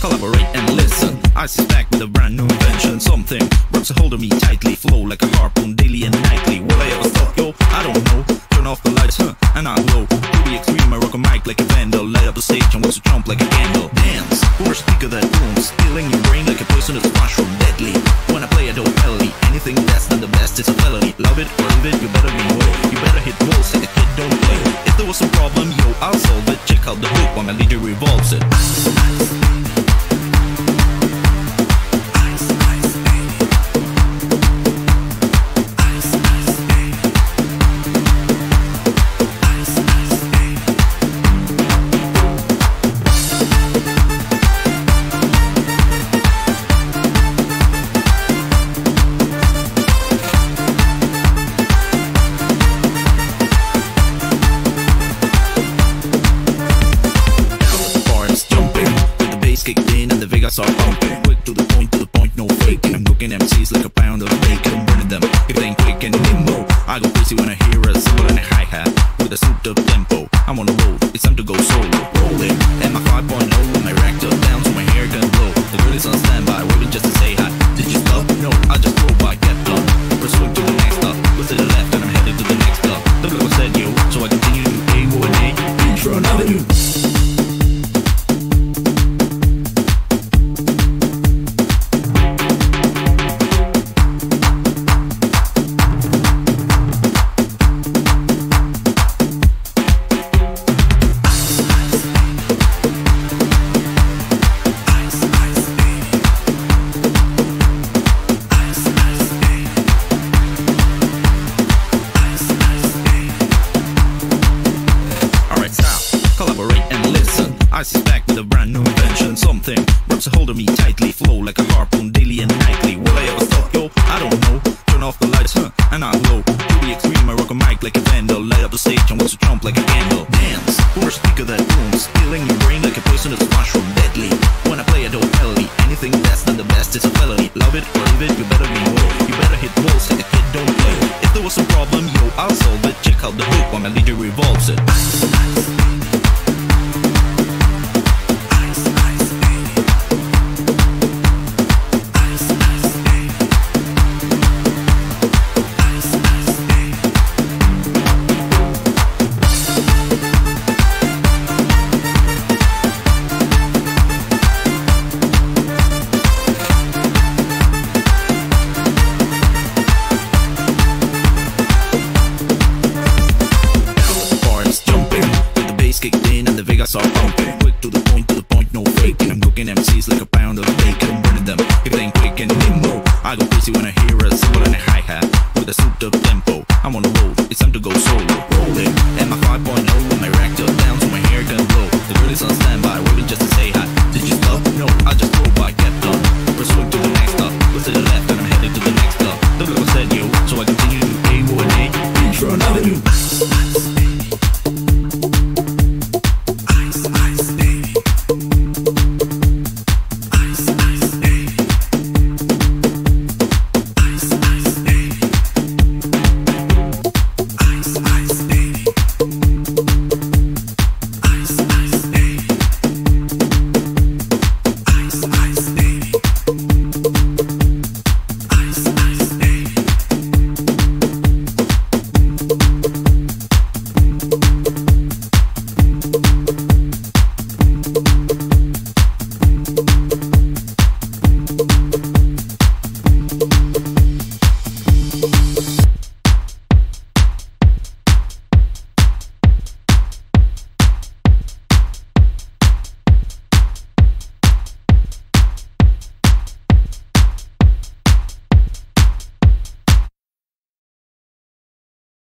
collaborate and listen. I sit back with a brand new invention. Something grabs a hold of me tightly, flow like a harpoon daily and nightly. Will I ever stop, yo? I don't know. Turn off the lights, huh? The Vegas pumping. Quick to the point, to the point, no faking. I'm cooking MCs like a pound of bacon, burning them if they ain't and nimble. I go crazy when I hear a cymbal and a hi hat with a souped up tempo. I'm on the road, it's time to go solo. Rolling, and my 5.0 with my up down so my hair can blow. The girl is on standby, waiting just to say hi. Did you stop? No, I just drove by, kept up. Pursuing to the next stop, look to the left grabs a hold me tightly, flow like a harpoon daily and nightly. Will I ever stop, yo? I don't know. Turn off the lights, huh? And I glow. To the extreme, I rock a mic like a vandal. Light up the stage and watch a jump like a candle. Dance, or a speaker that booms, stealing your brain like a poisonous mushroom. Deadly. When I play, I don't melody. Anything less than the best is a felony. Love it or leave it, you better be away. You better hit walls like a kid, don't play. If there was a problem, yo, I'll solve it. Check out the hook while my leader revolves it. I saw pumping. Quick to the point, to the point, no faking. I'm cooking MCs like a pound of bacon. Burning them if they ain't quick and nimble. I go crazy when I hear a cymbal and a hi hat with a suit of tempo. I'm on a roll, it's time to go solo. Rolling and my 5.0 with my rack till down so my hair can blow. The girl is on standby, waiting just to say hi. Did you love? No, I just drove by, kept on. Pursuing to the next.